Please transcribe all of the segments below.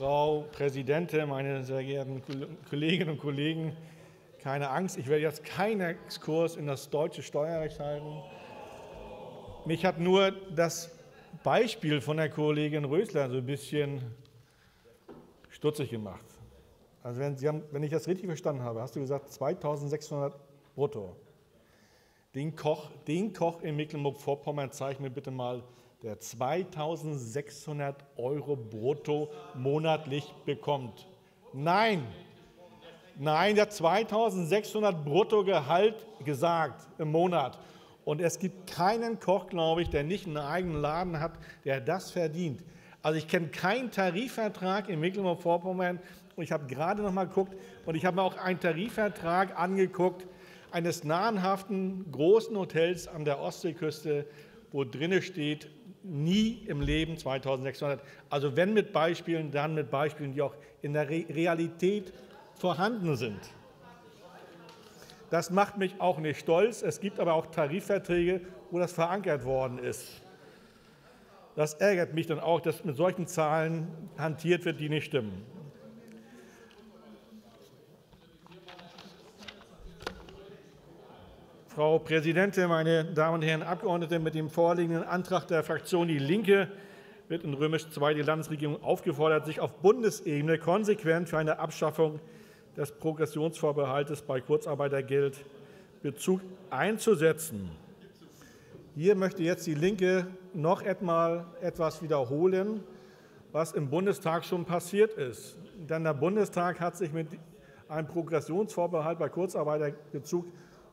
Frau Präsidentin, meine sehr geehrten Kolleginnen und Kollegen, keine Angst, ich werde jetzt keinen Exkurs in das deutsche Steuerrecht halten. Mich hat nur das Beispiel von der Kollegin Rösler so ein bisschen stutzig gemacht. Also wenn, Sie haben, wenn ich das richtig verstanden habe, hast du gesagt 2600 brutto. Den Koch, den Koch in Mecklenburg-Vorpommern zeig mir bitte mal, der 2600 Euro brutto monatlich bekommt. Nein, nein, der 2600 Bruttogehalt gesagt im Monat. Und es gibt keinen Koch, glaube ich, der nicht einen eigenen Laden hat, der das verdient. Also ich kenne keinen Tarifvertrag in Mecklenburg-Vorpommern. Und ich habe gerade noch mal geguckt und ich habe mir auch einen Tarifvertrag angeguckt eines nahenhaften großen Hotels an der Ostseeküste, wo drinne steht, nie im Leben 2600. Also wenn mit Beispielen, dann mit Beispielen, die auch in der Realität vorhanden sind. Das macht mich auch nicht stolz. Es gibt aber auch Tarifverträge, wo das verankert worden ist. Das ärgert mich dann auch, dass mit solchen Zahlen hantiert wird, die nicht stimmen. Frau Präsidentin, meine Damen und Herren Abgeordnete, mit dem vorliegenden Antrag der Fraktion Die Linke wird in Römisch II die Landesregierung aufgefordert, sich auf Bundesebene konsequent für eine Abschaffung des Progressionsvorbehaltes bei Kurzarbeitergeld Bezug einzusetzen. Hier möchte jetzt die Linke noch einmal etwas wiederholen, was im Bundestag schon passiert ist. Denn der Bundestag hat sich mit einem Progressionsvorbehalt bei Kurzarbeiterbezug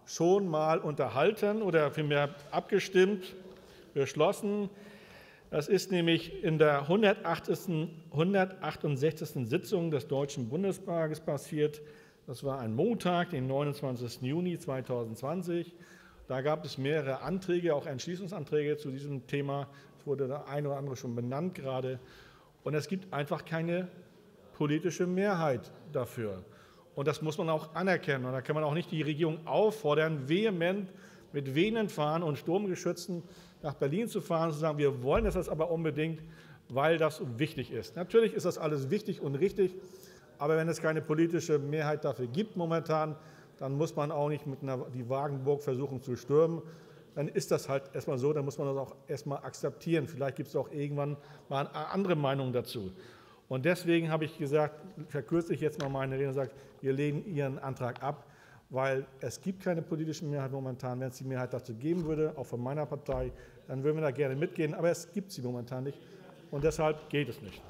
schon mal unterhalten oder vielmehr abgestimmt, beschlossen. Das ist nämlich in der 168. Sitzung des Deutschen Bundestages passiert. Das war ein Montag, den 29. Juni 2020. Da gab es mehrere Anträge, auch Entschließungsanträge zu diesem Thema. Es wurde der eine oder andere schon benannt gerade. Und es gibt einfach keine politische Mehrheit dafür. Und das muss man auch anerkennen. Und da kann man auch nicht die Regierung auffordern, vehement mit Venenfahren und Sturmgeschützen nach Berlin zu fahren und zu sagen, wir wollen das aber unbedingt, weil das wichtig ist. Natürlich ist das alles wichtig und richtig, aber wenn es keine politische Mehrheit dafür gibt momentan, dann muss man auch nicht mit einer, die Wagenburg versuchen zu stürmen. Dann ist das halt erstmal so, dann muss man das auch erstmal akzeptieren. Vielleicht gibt es auch irgendwann mal andere Meinung dazu. Und deswegen habe ich gesagt, verkürze ich jetzt mal meine Rede und sage, wir lehnen Ihren Antrag ab, weil es gibt keine politische Mehrheit momentan. Wenn es die Mehrheit dazu geben würde, auch von meiner Partei, dann würden wir da gerne mitgehen. Aber es gibt sie momentan nicht. Und deshalb geht es nicht.